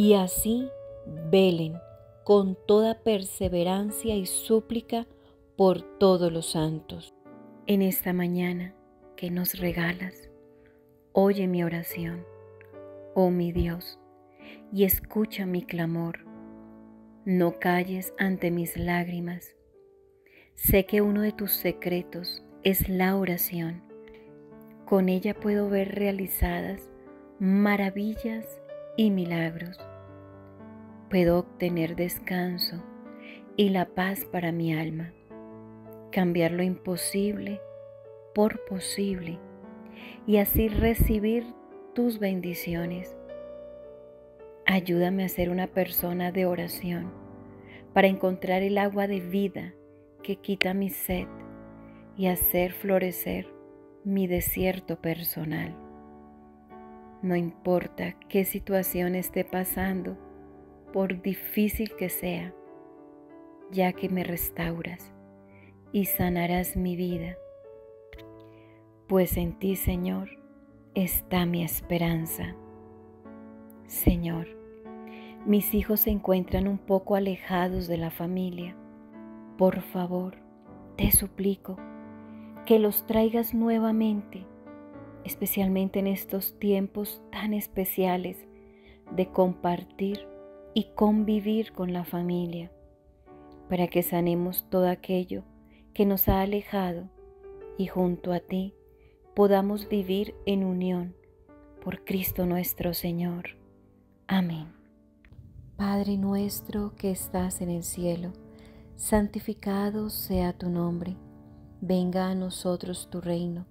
Y así velen con toda perseverancia y súplica por todos los santos. En esta mañana que nos regalas, oye mi oración, oh mi Dios, y escucha mi clamor. No calles ante mis lágrimas. Sé que uno de tus secretos es la oración. Con ella puedo ver realizadas maravillas y milagros. Puedo obtener descanso y la paz para mi alma, cambiar lo imposible por posible y así recibir tus bendiciones. Ayúdame a ser una persona de oración para encontrar el agua de vida que quita mi sed y hacer florecer mi desierto personal. No importa qué situación esté pasando, por difícil que sea, ya que me restauras y sanarás mi vida. Pues en ti, Señor, está mi esperanza. Señor, mis hijos se encuentran un poco alejados de la familia. Por favor, te suplico que los traigas nuevamente especialmente en estos tiempos tan especiales de compartir y convivir con la familia, para que sanemos todo aquello que nos ha alejado y junto a ti podamos vivir en unión por Cristo nuestro Señor. Amén. Padre nuestro que estás en el cielo, santificado sea tu nombre, venga a nosotros tu reino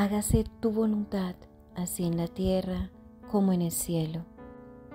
hágase tu voluntad, así en la tierra como en el cielo.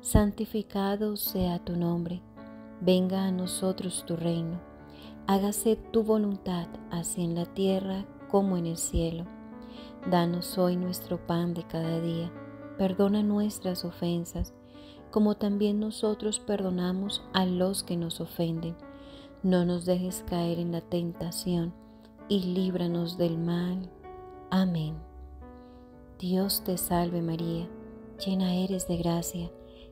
santificado sea tu nombre, venga a nosotros tu reino, hágase tu voluntad, así en la tierra como en el cielo. Danos hoy nuestro pan de cada día, perdona nuestras ofensas, como también nosotros perdonamos a los que nos ofenden. No nos dejes caer en la tentación, y líbranos del mal. Amén. Dios te salve María, llena eres de gracia,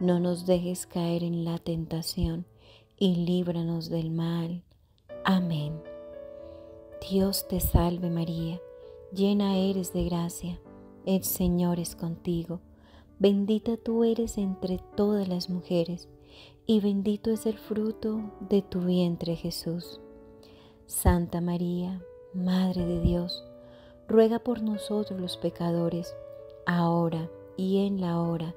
No nos dejes caer en la tentación y líbranos del mal. Amén. Dios te salve María, llena eres de gracia, el Señor es contigo, bendita tú eres entre todas las mujeres, y bendito es el fruto de tu vientre Jesús. Santa María, Madre de Dios, ruega por nosotros los pecadores, ahora y en la hora